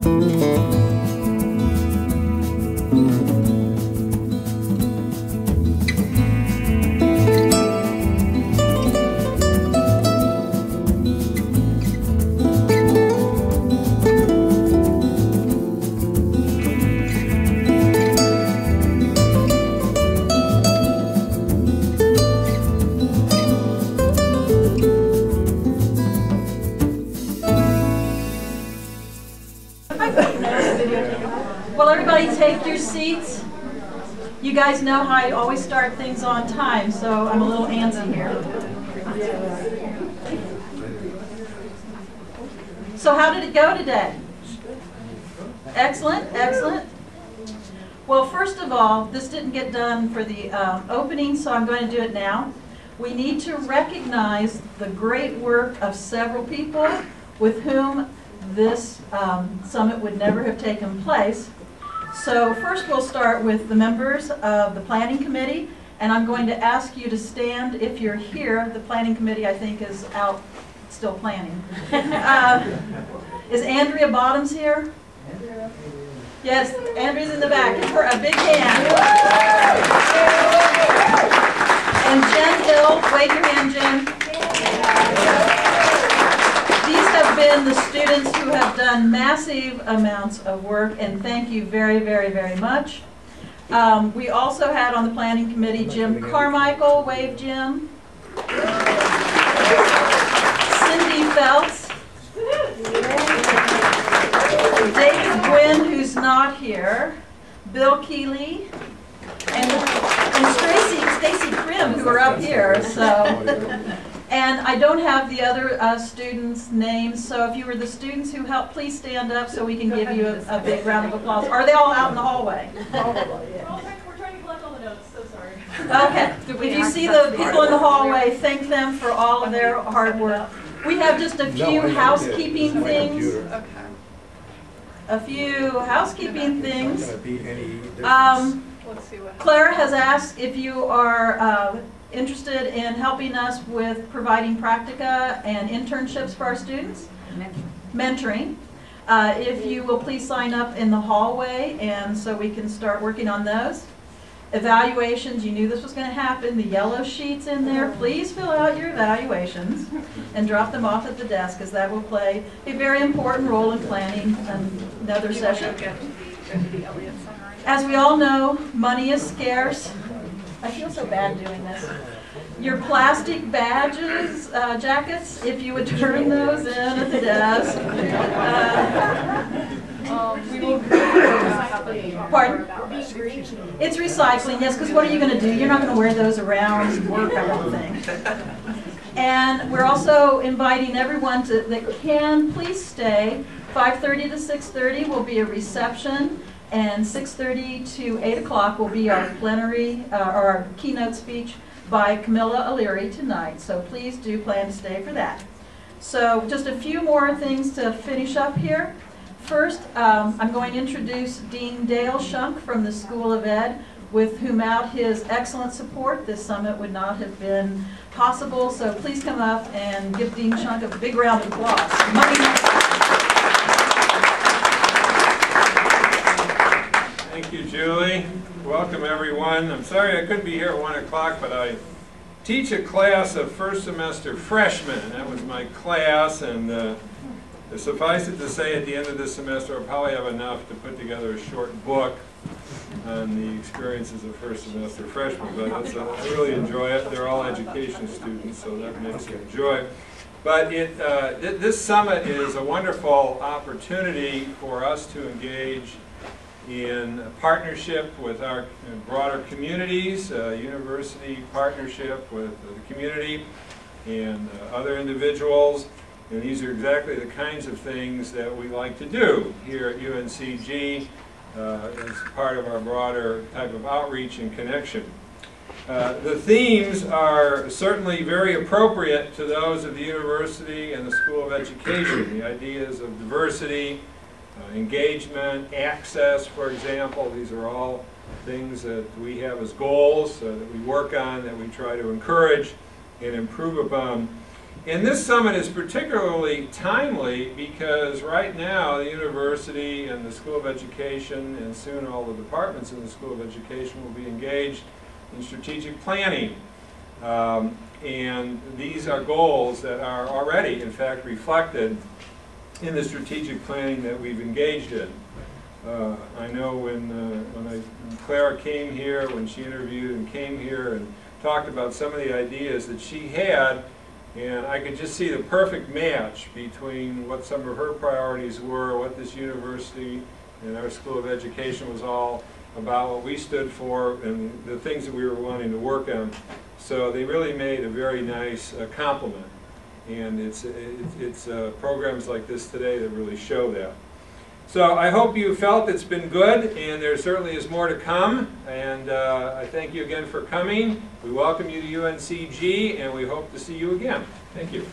Well, everybody take your seats. You guys know how I always start things on time, so I'm a little antsy here. So how did it go today? Excellent, excellent. Well, first of all, this didn't get done for the um, opening, so I'm going to do it now. We need to recognize the great work of several people with whom this um, summit would never have taken place. So first we'll start with the members of the Planning Committee, and I'm going to ask you to stand if you're here. The Planning Committee, I think, is out still planning. Uh, Is Andrea Bottoms here? Yes, Andrea's in the back. Give her a big hand. And Jen Hill, wave your hand, Jen. These have been the students who have done massive amounts of work, and thank you very, very, very much. Um, we also had on the planning committee Jim Carmichael, wave Jim. Cindy Phelps. David Gwynn, who's not here. Bill Keeley. And, and Stacy, Stacy Krim, who are up here, so. And I don't have the other uh, students' names, so if you were the students who helped, please stand up so we can give you a, a big round of applause. Are they all out in the hallway? We're trying, we're trying to collect all the notes, so sorry. Okay, if you see the people in the hallway, thank them for all of their hard work. We have just a few housekeeping things, a few housekeeping things. Um, Let's see what. Claire has asked if you are uh, interested in helping us with providing practica and internships for our students. Mentoring. Uh, If you will please sign up in the hallway, and so we can start working on those. Evaluations, you knew this was going to happen, the yellow sheets in there, please fill out your evaluations and drop them off at the desk, because that will play a very important role in planning another session. As we all know, money is scarce. I feel so bad doing this. Your plastic badges, uh, jackets, if you would turn those in at the desk. Uh, Um. Pardon? It's recycling, yes, because what are you going to do? You're not going to wear those around work, I don't think. And we're also inviting everyone to, that can, please stay. 5:30 to 6:30 will be a reception, and 6:30 to 8 o'clock will be our plenary, uh, our keynote speech by Camila Alire tonight. So please do plan to stay for that. So just a few more things to finish up here. First, um, I'm going to introduce Dean Dale Schunk from the School of Ed, with whom out his excellent support, this summit would not have been possible. So please come up and give Dean Schunk a big round of applause. Thank you, Julie. Welcome, everyone. I'm sorry I couldn't be here at 1 o'clock, but I teach a class of first semester freshmen. That was my class, and uh, suffice it to say, at the end of this semester, I'll probably have enough to put together a short book on the experiences of first semester freshmen. But uh, I really enjoy it. They're all education students, so that makes it joy. But it, uh, th this summit is a wonderful opportunity for us to engage in partnership with our broader communities, uh, university partnership with the community and uh, other individuals. And these are exactly the kinds of things that we like to do here at UNCG uh, as part of our broader type of outreach and connection. Uh, the themes are certainly very appropriate to those of the university and the School of Education. The ideas of diversity, uh, engagement, access, for example, these are all things that we have as goals uh, that we work on, that we try to encourage and improve upon. And this summit is particularly timely because right now the university and the School of Education and soon all the departments in the School of Education will be engaged in strategic planning. Um, and these are goals that are already, in fact, reflected in the strategic planning that we've engaged in. Uh, I know when, uh, when I, when Clara came here, when she interviewed and came here and talked about some of the ideas that she had, and I could just see the perfect match between what some of her priorities were, what this university and our School of Education was all about, what we stood for, and the things that we were wanting to work on. So they really made a very nice uh, complement. And it's, it's, uh, programs like this today that really show that. So I hope you felt it's been good, and there certainly is more to come. And uh, I thank you again for coming. We welcome you to UNCG, and we hope to see you again. Thank you.